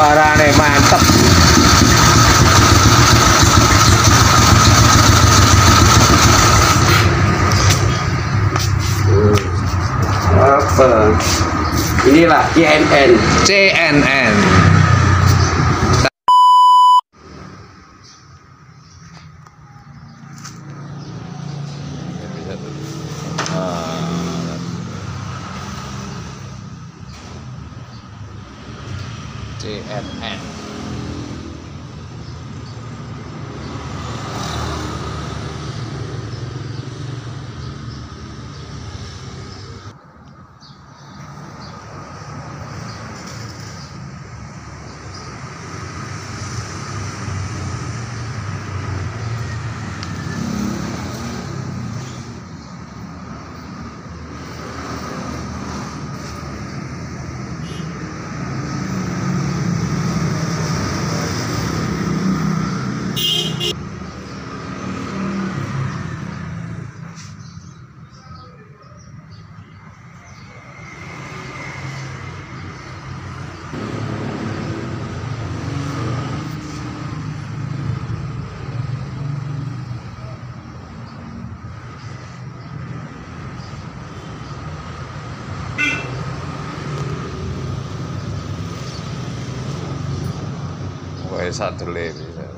suarane mantep. Apa? Inilah CNN CNN CNN Wes sadele bisa.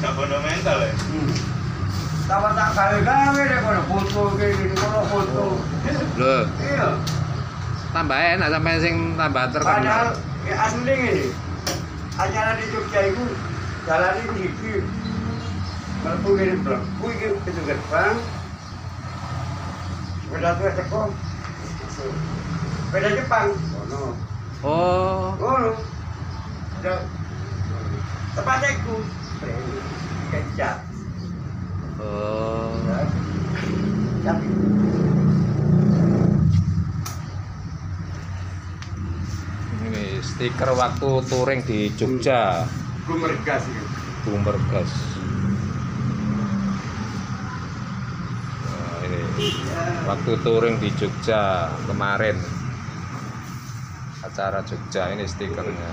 Gak fundamental ya? Sama tak gawe-gawe deh kono foto. Loh, Iya. tambah enak sampai sing tambah Padahal terkenal. ya asli ini. Acara di Jogja itu jalan itu iki. Kalau gini blok, kuwi iki pintu gerbang. Sepeda tuh teko. Sepeda Jepang. Oh, Kono. Ada tempatnya. Kecap. oh. Ini stiker waktu touring di Jogja, Gumergas itu. Bumbergas. Nah, ini waktu touring di Jogja kemarin acara Jogja ini stikernya.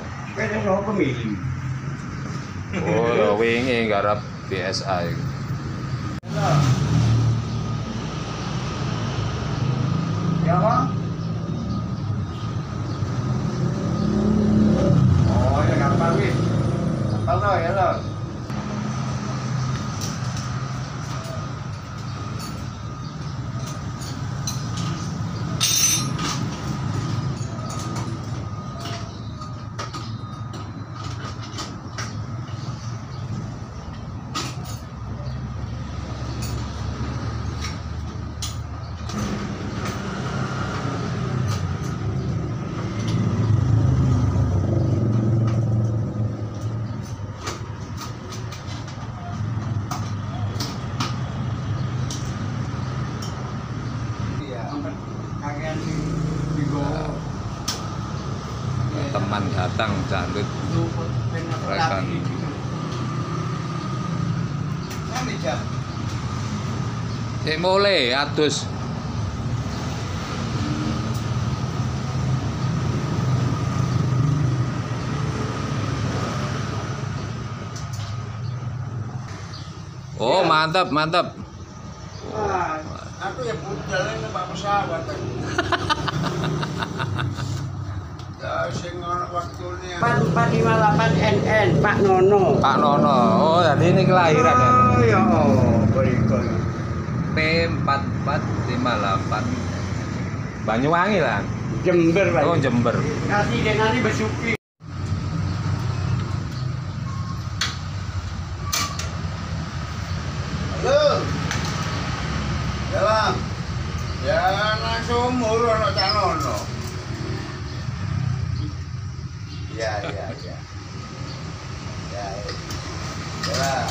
Oh, ya wingi garap BSA. iki. Ya bang? Oh ya gampang wis. Gampang lo ya lo. Iya. Kagian di di go. Teman datang Cek mulai atus. Oh, mantap, mantap. Wah, Aku ya budal ini numpak pesawat. Ya sing ono waktune. Pan 458 NN Pak Nono. Pak Nono. Oh, jadi ini kelahiran ya. Oh ya Allah, berikut. P4458 Banyuwangi lah. Jember Pak. Oh, Jember. Nasi dan nasi besuki. Halo. Jalan. Ya nang sumur ono canono. Ya ya ya. Ya. ya. Jalan.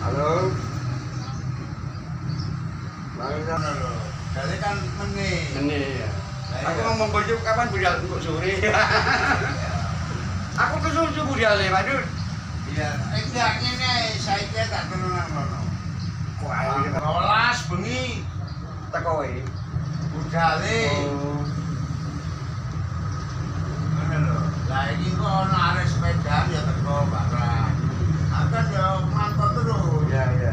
Halo. Bang sana lo. Jadi kan meni. Ini ya. Nah, Aku iya. ngomong bojo kapan budal kok sore. Aku kesusu budal ya, Pak Dut. Iya, enggak ngene saiki tak tenan ngono. Kok ae Pak. Rolas bengi teko wae. budale. Oh. Ngono lho. Lah iki kok ana arek sepeda ya teko barang. Akan ya mantap terus. Ya ya.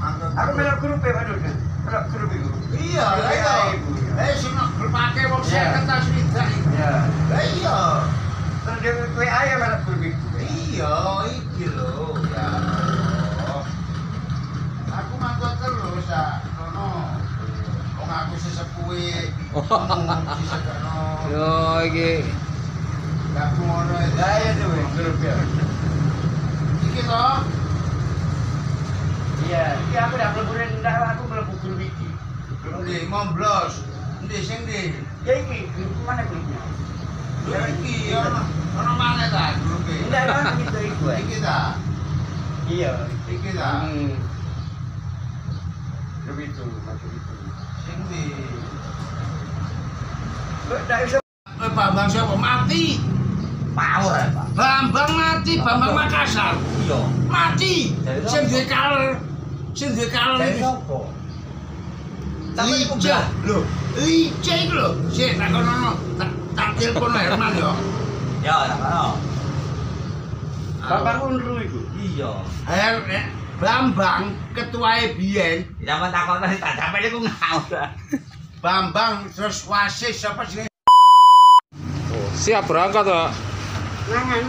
Mantap. Aku melok grup ya, Pak Dut. Melok grup itu. Iya, lah iya. Eh sing berpake wong Iya. 50 tas. Ya. Lah iya. Terus dia WA ya melok grup itu. Iya, iki lho. Ya. Allah. Aku mantap terus ya. Nono. Wong aku sesepuhe. Muji sekno. Yo iki Gak ngono ya. Ya ya ya. Iki toh. Iya, iki aku udah mlebu ndak aku mlebu grup iki. Grup Ndi ngomblos. Ndi sing ndi? Ya iki grup mana grupnya? Eh. Hmm. Kok Eh Bambang siapa mati? power. Bambang mati, Bambang Makassar. Iya Mati. Sing duwe kaler. Sing duwe kaler iki. sopo? Tapi Lica lho. Lica iku lho. Sik tak kono tak tak telepon Herman yo. Ya, tak karo. Bapak Unru itu. Iya. Her eh, Bambang ketuae biyen Zaman takon tak sampe niku ngawur. Bambang terus wasis siapa sih? oh, siap berangkat, Pak. Nangan.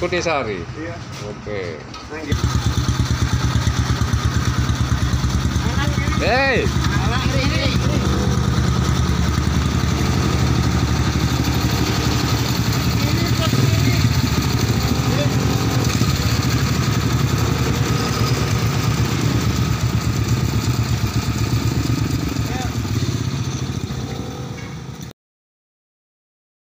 Kutisari. Iya. Oke. Nanggit. Hey, Anak ini.